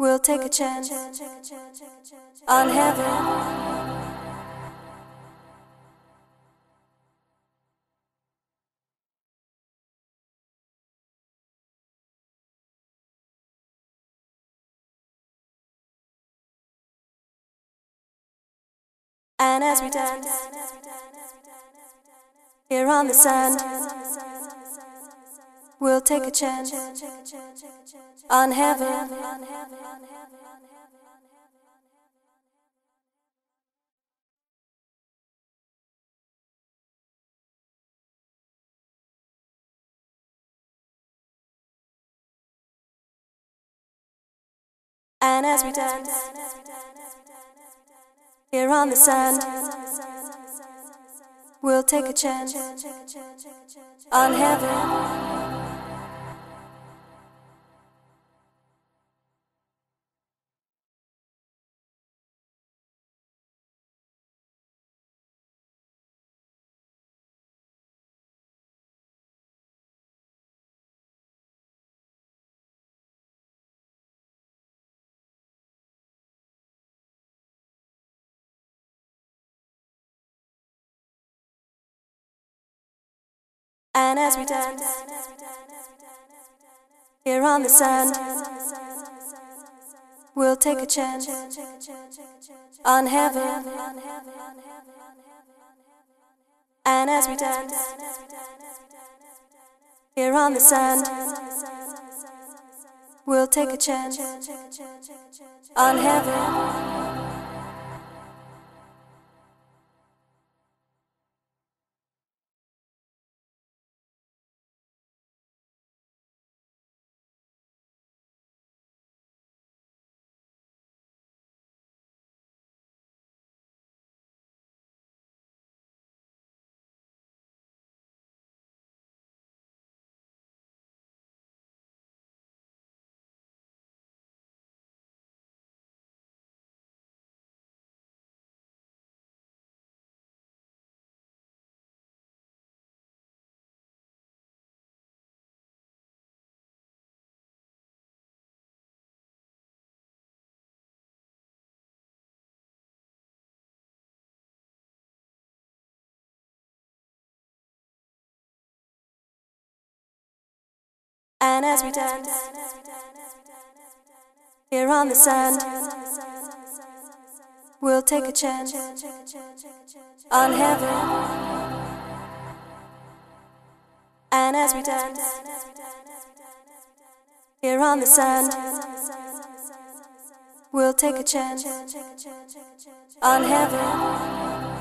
We'll take a chance on heaven. And as we dance here on the sand, we'll take a chance on heaven. And as we dance here on the sand, we'll take a chance on heaven. And as we dance here on the sand, we'll take a chance on heaven. And as we dance here on the sand, we'll take a chance on heaven. And as we dance here on the sand, we'll take a chance on heaven. And as we dance here on the sand, we'll take a chance on heaven.